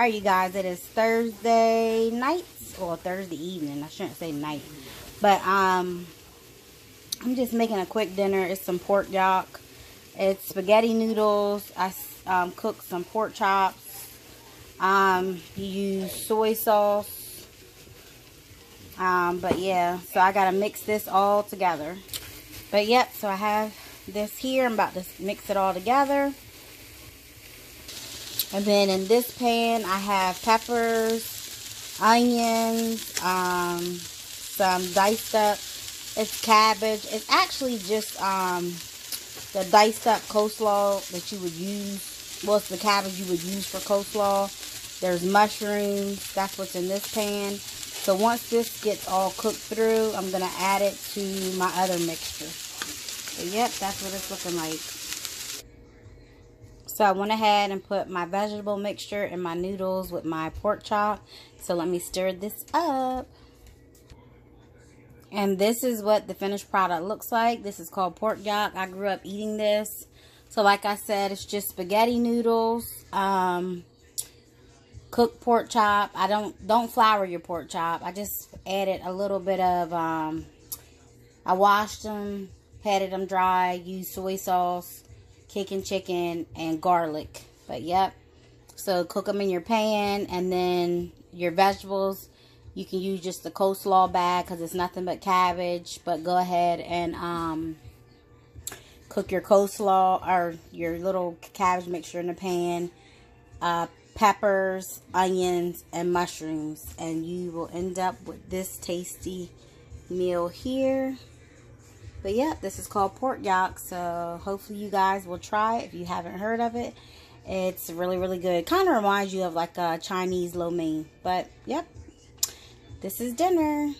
Alright, you guys, it is Thursday night. or Thursday evening. I shouldn't say night. But, um, I'm just making a quick dinner. It's some pork yok. It's spaghetti noodles. I um, cooked some pork chops. Um, you use soy sauce. Um, but yeah, so I got to mix this all together. But yep, so I have this here. I'm about to mix it all together. And then in this pan, I have peppers, onions, um, some diced up, it's cabbage. It's actually just um, the diced up coleslaw that you would use. Well, it's the cabbage you would use for coleslaw. There's mushrooms. That's what's in this pan. So once this gets all cooked through, I'm going to add it to my other mixture. So yep, that's what it's looking like. So I went ahead and put my vegetable mixture and my noodles with my pork chop. So let me stir this up. And this is what the finished product looks like. This is called pork yok. I grew up eating this. So like I said, it's just spaghetti noodles, um, cooked pork chop. I don't don't flour your pork chop. I just added a little bit of, um, I washed them, patted them dry, used soy sauce, kicking chicken, and garlic. But yep. So cook them in your pan and then your vegetables. You can use just the coleslaw bag because it's nothing but cabbage. But go ahead and um, cook your coleslaw or your little cabbage mixture in the pan. Uh, peppers, onions, and mushrooms. And you will end up with this tasty meal here. But yeah, this is called pork yok. So hopefully you guys will try it if you haven't heard of it. It's really, really good. Kind of reminds you of like a Chinese lo mein. But yep, this is dinner.